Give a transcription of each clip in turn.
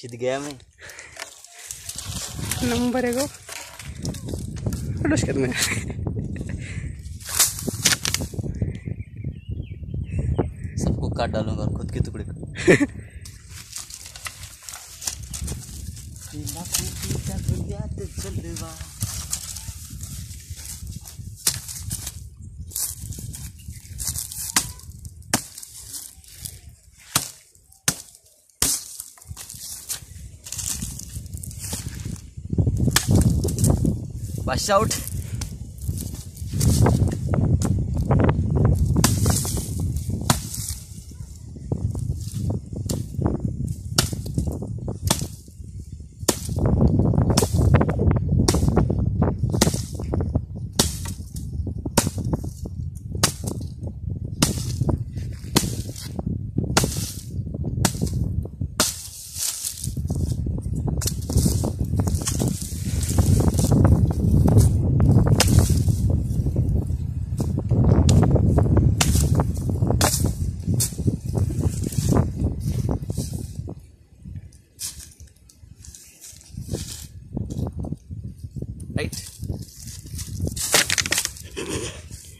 सीध गया मैं। नंबर है को कर में। सबको काट डालूँगा और खुद के टुकड़े को। चलवा Watch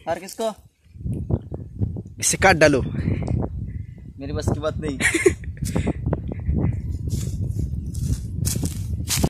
और किसको? इसे काट डालो। मेरी बस की बात नहीं।